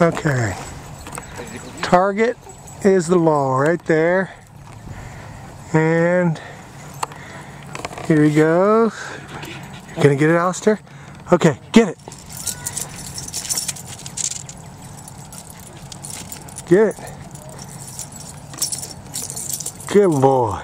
Okay. Target is the law right there. And here he goes. Gonna get it, Alistair? Okay, get it. Get it. Good boy.